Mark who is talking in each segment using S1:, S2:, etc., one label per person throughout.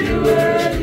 S1: Happy birthday.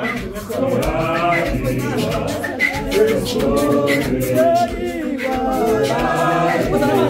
S1: Thank you.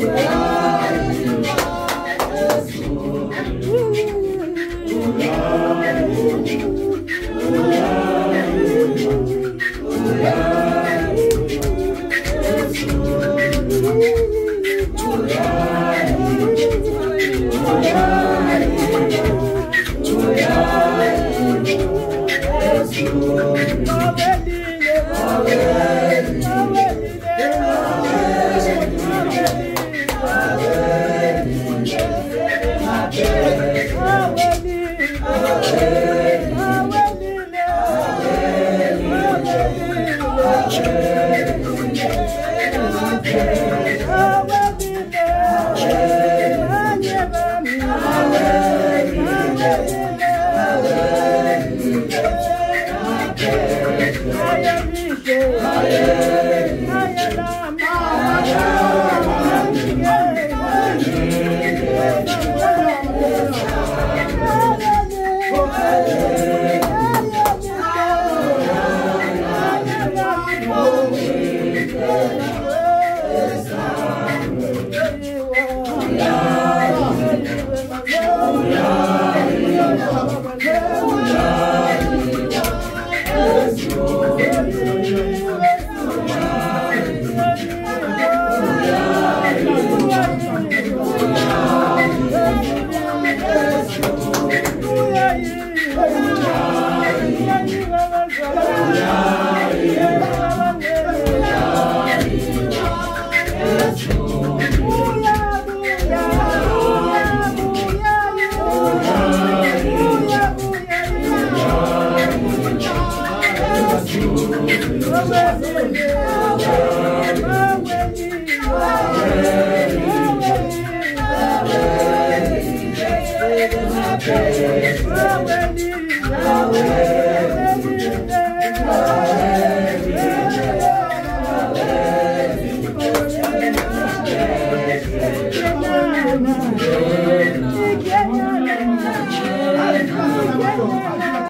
S1: Yeah. bitch. My bitch. 祝你生日快乐！